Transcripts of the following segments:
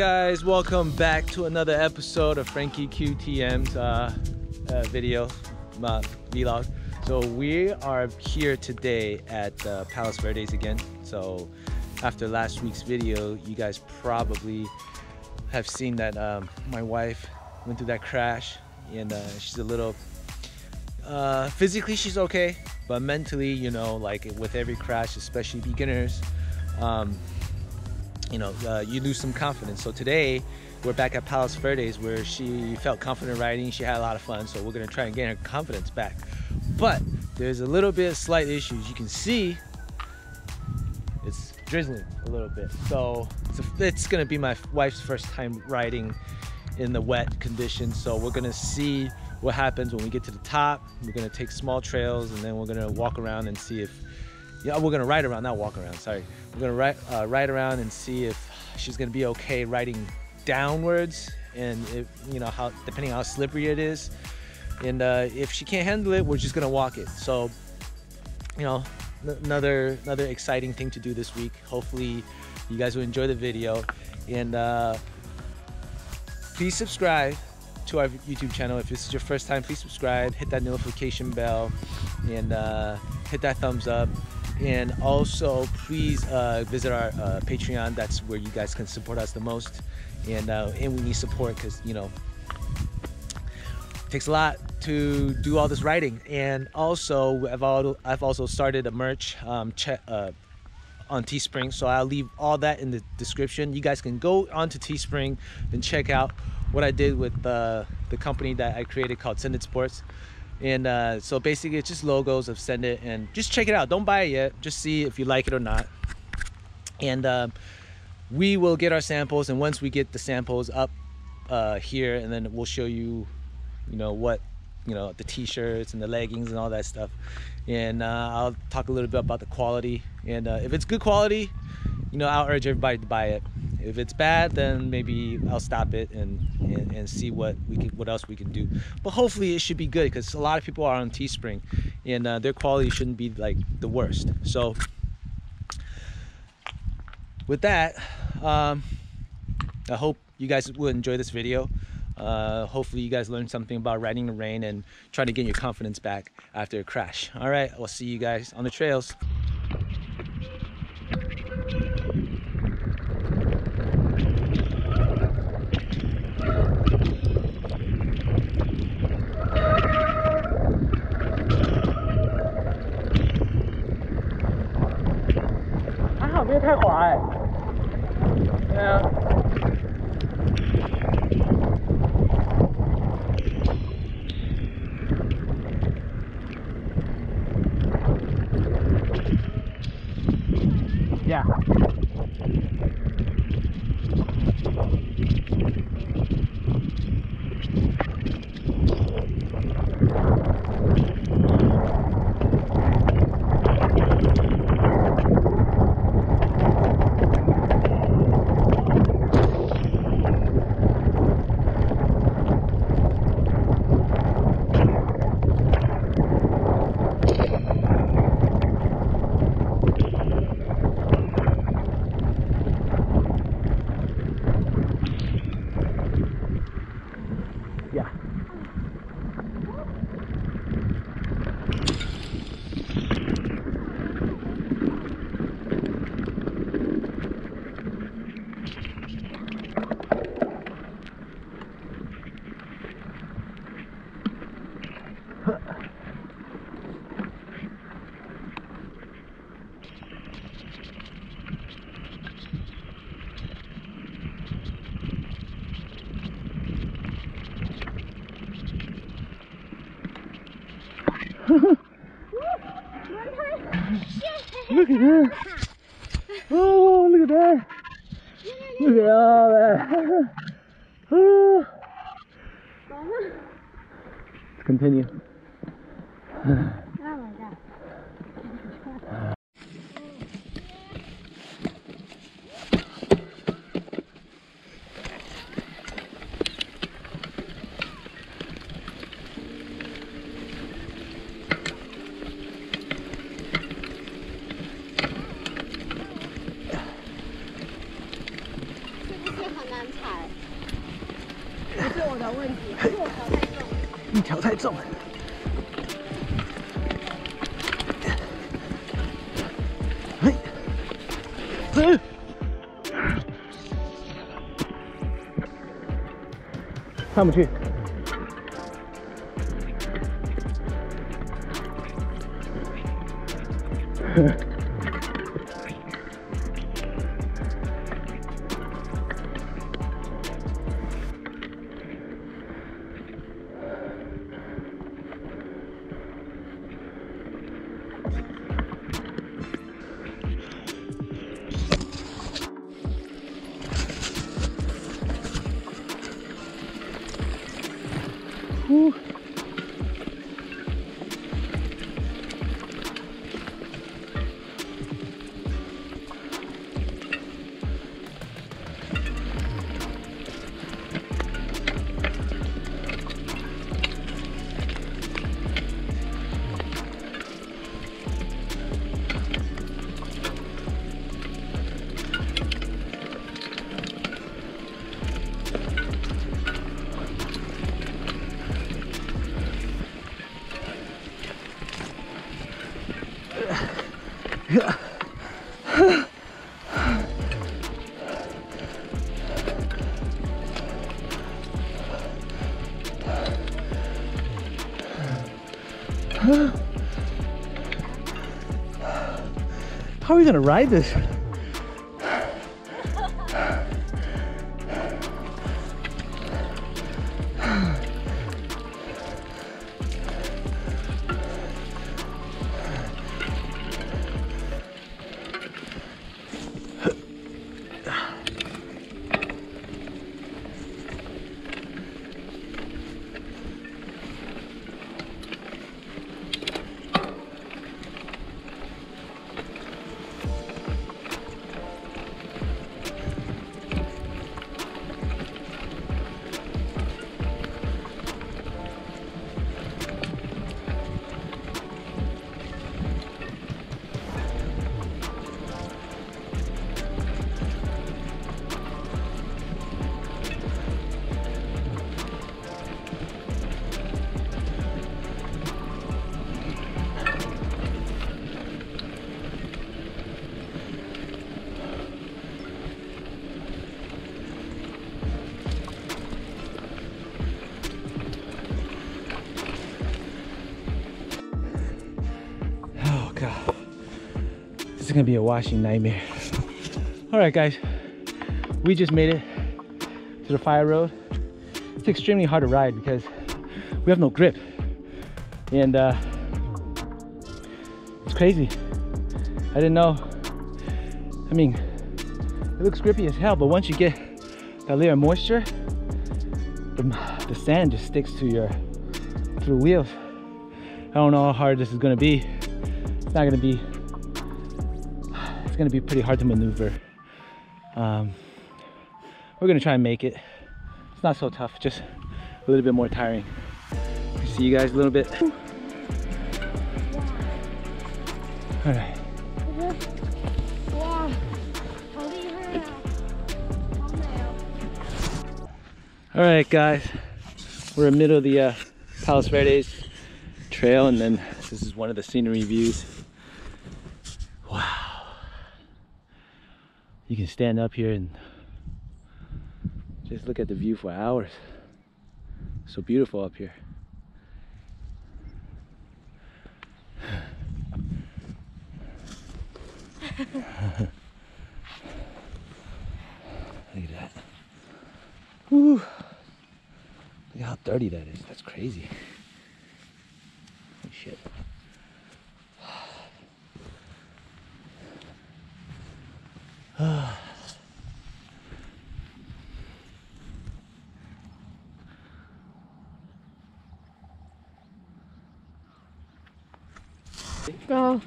guys, welcome back to another episode of Frankie QTM's uh, uh, video uh, vlog. So we are here today at uh, Palos Verdes again. So after last week's video, you guys probably have seen that um, my wife went through that crash, and uh, she's a little. Uh, physically, she's okay, but mentally, you know, like with every crash, especially beginners. Um, you know, uh, you lose some confidence. So today, we're back at Palos Verdes where she felt confident riding. She had a lot of fun. So we're gonna try and get her confidence back. But there's a little bit of slight issues. You can see it's drizzling a little bit. So it's, a, it's gonna be my wife's first time riding in the wet conditions. So we're gonna see what happens when we get to the top. We're gonna take small trails and then we're gonna walk around and see if yeah, we're gonna ride around, not walk around. Sorry, we're gonna ride uh, ride around and see if she's gonna be okay riding downwards, and if you know how depending how slippery it is, and uh, if she can't handle it, we're just gonna walk it. So, you know, another another exciting thing to do this week. Hopefully, you guys will enjoy the video, and uh, please subscribe to our YouTube channel. If this is your first time, please subscribe, hit that notification bell, and uh, hit that thumbs up and also please uh, visit our uh, patreon. That's where you guys can support us the most. And uh, and we need support because you know it takes a lot to do all this writing. And also I've, I've also started a merch um, uh, on Teespring. So I'll leave all that in the description. You guys can go onto Teespring and check out what I did with uh, the company that I created called Send It Sports and uh, so basically it's just logos of send it and just check it out. Don't buy it yet. Just see if you like it or not. And uh, we will get our samples and once we get the samples up uh, here and then we'll show you you know what you know the t-shirts and the leggings and all that stuff. And uh, I'll talk a little bit about the quality. And uh, if it's good quality you know I'll urge everybody to buy it if it's bad, then maybe I'll stop it and, and, and see what we can, what else we can do. But hopefully it should be good because a lot of people are on Teespring and uh, their quality shouldn't be like the worst. So with that, um, I hope you guys will enjoy this video. Uh, hopefully you guys learned something about riding the rain and trying to get your confidence back after a crash. All right, I'll see you guys on the trails. Thank you. Look at all that. Oh. Let's continue. 死！上不去。哼 Whew. How are we gonna ride this? Is gonna be a washing nightmare. Alright guys, we just made it to the fire road. It's extremely hard to ride because we have no grip. And uh, it's crazy. I didn't know. I mean, it looks grippy as hell, but once you get that layer of moisture, the, the sand just sticks to your to the wheels. I don't know how hard this is gonna be. It's not gonna be going to be pretty hard to maneuver. Um, we're going to try and make it. It's not so tough, just a little bit more tiring. See you guys a little bit. All right. All right, guys, we're in the middle of the uh, Palos Verdes trail, and then this is one of the scenery views. You can stand up here and just look at the view for hours. So beautiful up here. Look at that. Whew. Look how dirty that is. That's crazy. 高。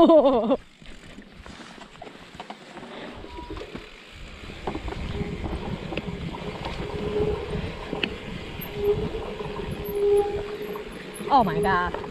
Oh my god.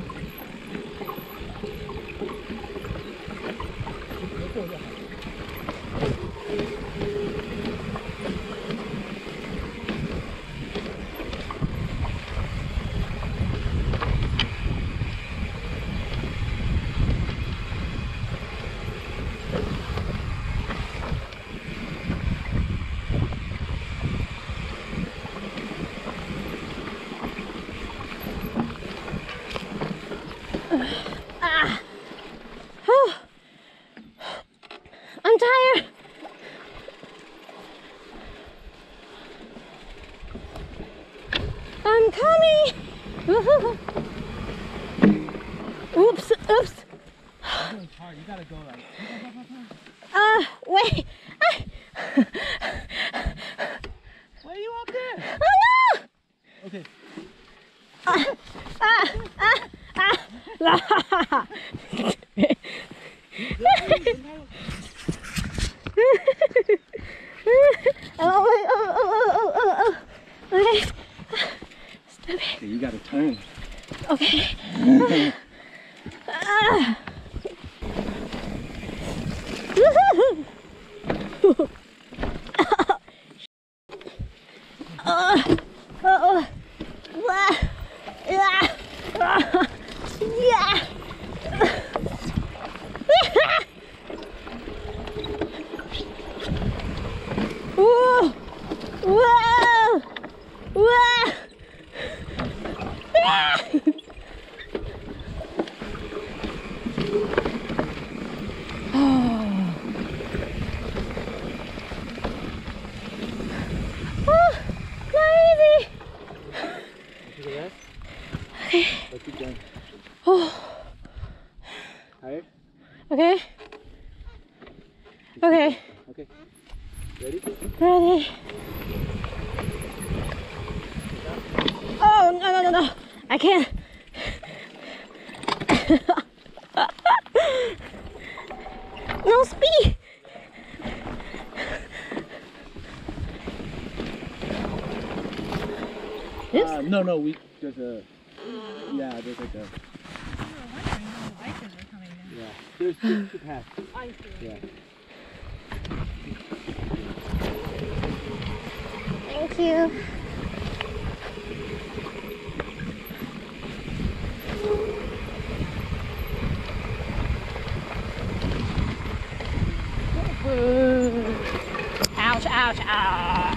No, no, no, no. I can't. no speed. Oops. Uh, no, no. We there's a. Yeah, there's like a. Yeah. There's two two paths. Yeah. Thank you. Ouch, ah. ouch,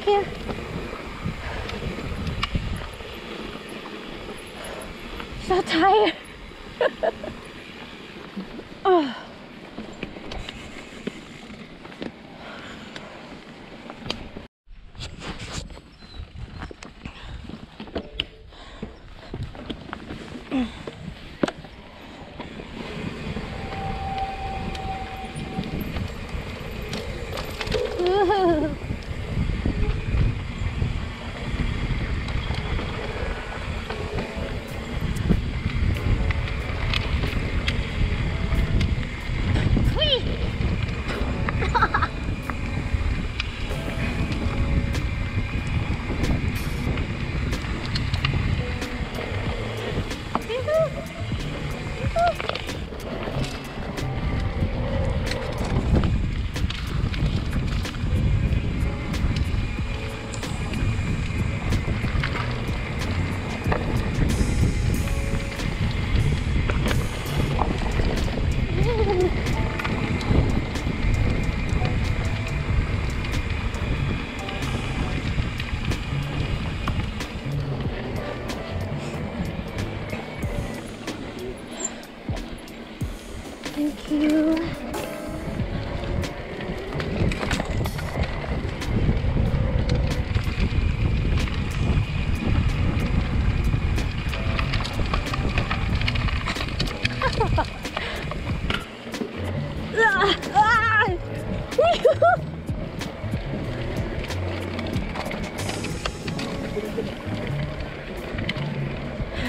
Thank you. So tired.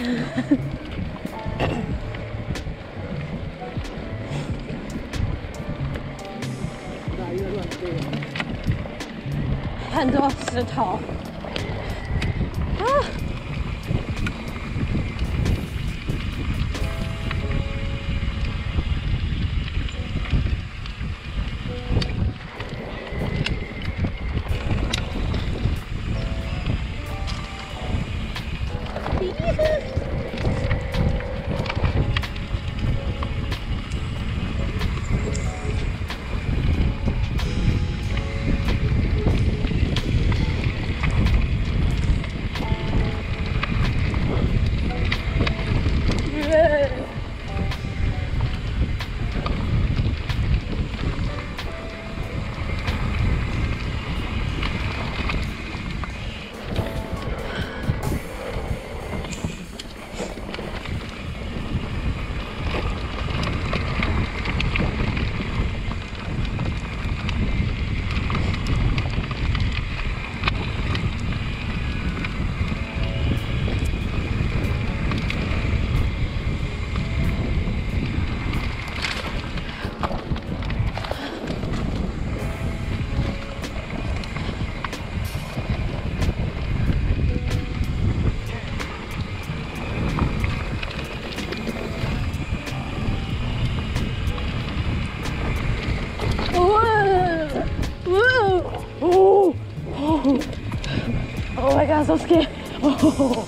很多石头。Whoa! Oh! Oh! Oh my